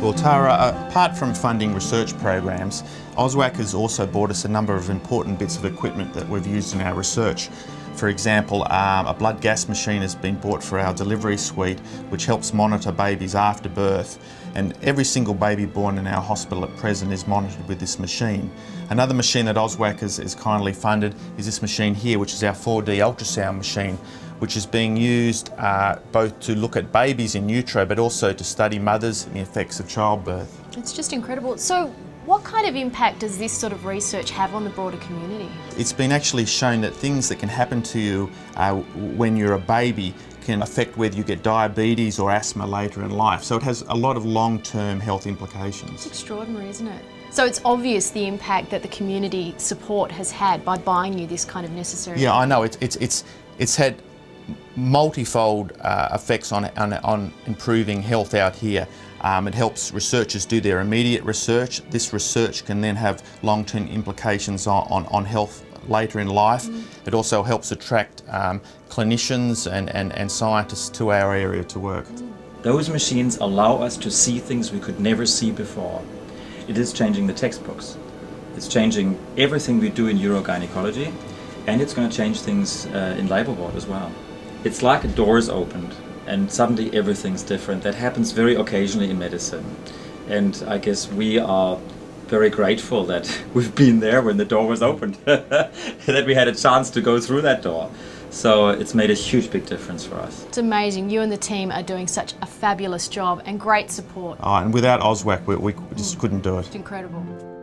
Well, Tara, apart from funding research programs, Ozwac has also bought us a number of important bits of equipment that we've used in our research. For example, um, a blood gas machine has been bought for our delivery suite, which helps monitor babies after birth. And every single baby born in our hospital at present is monitored with this machine. Another machine that Ozwac has, has kindly funded is this machine here, which is our 4D ultrasound machine, which is being used uh, both to look at babies in utero, but also to study mothers and the effects of childbirth. It's just incredible. So, what kind of impact does this sort of research have on the broader community? It's been actually shown that things that can happen to you uh, when you're a baby can affect whether you get diabetes or asthma later in life. So it has a lot of long-term health implications. It's extraordinary, isn't it? So it's obvious the impact that the community support has had by buying you this kind of necessary. Yeah, I know. It's it's it's it's had multifold uh, effects on, on, on improving health out here. Um, it helps researchers do their immediate research. This research can then have long-term implications on, on, on, health later in life. Mm. It also helps attract um, clinicians and, and, and scientists to our area to work. Those machines allow us to see things we could never see before. It is changing the textbooks. It's changing everything we do in urogynecology and it's going to change things uh, in labor ward as well. It's like a door is opened and suddenly everything's different. That happens very occasionally in medicine. And I guess we are very grateful that we've been there when the door was opened, that we had a chance to go through that door. So it's made a huge big difference for us. It's amazing. You and the team are doing such a fabulous job and great support. Oh, and without Ozwac, we, we just mm. couldn't do it. It's incredible.